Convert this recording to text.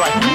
right.